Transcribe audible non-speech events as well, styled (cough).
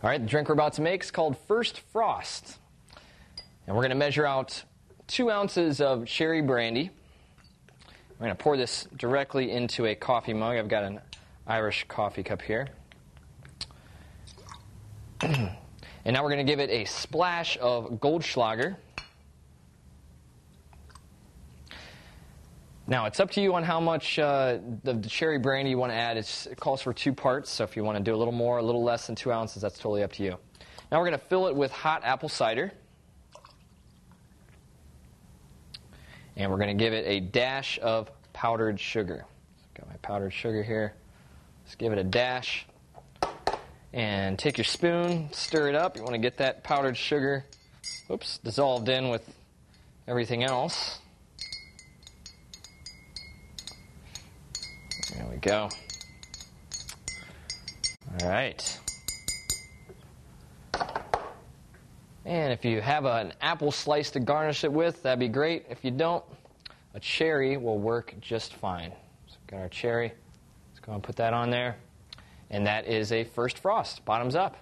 All right, the drink we're about to make is called First Frost. And we're going to measure out two ounces of cherry brandy. We're going to pour this directly into a coffee mug. I've got an Irish coffee cup here. (clears throat) and now we're going to give it a splash of Goldschlager. Now, it's up to you on how much uh, the, the, cherry brandy you want to add. It's, it calls for two parts, so if you want to do a little more, a little less than two ounces, that's totally up to you. Now, we're going to fill it with hot apple cider. And we're going to give it a dash of powdered sugar. Got my powdered sugar here. Let's give it a dash. And take your spoon, stir it up. You want to get that powdered sugar, oops, dissolved in with everything else. There we go. All right. And if you have an apple slice to garnish it with, that'd be great. If you don't, a cherry will work just fine. So we've got our cherry. Let's go and put that on there. And that is a first frost, bottoms up.